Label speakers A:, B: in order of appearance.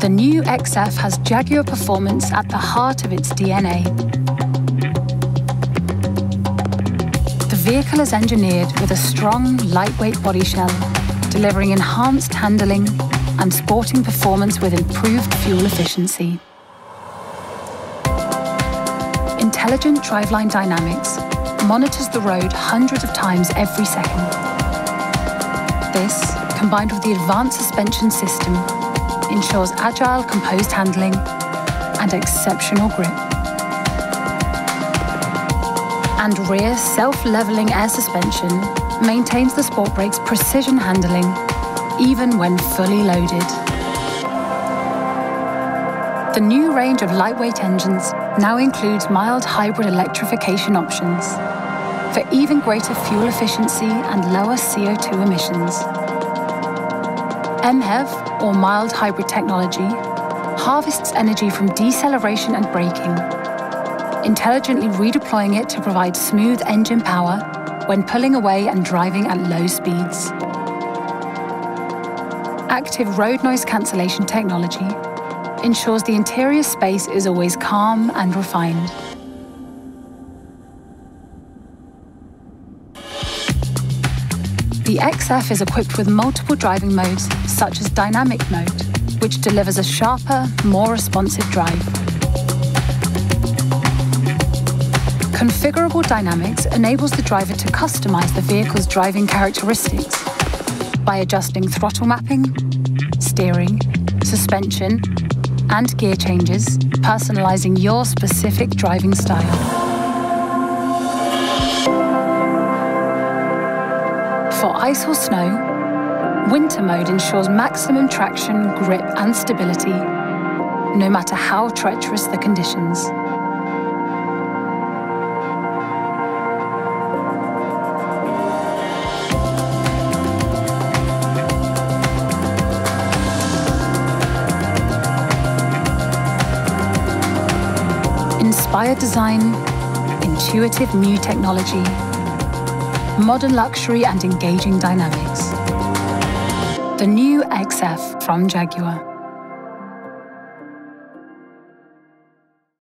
A: The new XF has Jaguar performance at the heart of its DNA. The vehicle is engineered with a strong, lightweight body shell, delivering enhanced handling and sporting performance with improved fuel efficiency. Intelligent driveline dynamics monitors the road hundreds of times every second. This, combined with the advanced suspension system, ensures agile, composed handling and exceptional grip. And rear self-leveling air suspension maintains the Sportbrake's precision handling even when fully loaded. The new range of lightweight engines now includes mild hybrid electrification options for even greater fuel efficiency and lower CO2 emissions. MHEV, or mild hybrid technology, harvests energy from deceleration and braking, intelligently redeploying it to provide smooth engine power when pulling away and driving at low speeds. Active road noise cancellation technology ensures the interior space is always calm and refined. The XF is equipped with multiple driving modes, such as Dynamic Mode, which delivers a sharper, more responsive drive. Configurable dynamics enables the driver to customize the vehicle's driving characteristics by adjusting throttle mapping, steering, suspension, and gear changes, personalizing your specific driving style. For ice or snow, winter mode ensures maximum traction, grip and stability, no matter how treacherous the conditions. Inspired design, intuitive new technology, modern luxury and engaging dynamics. The new XF from Jaguar.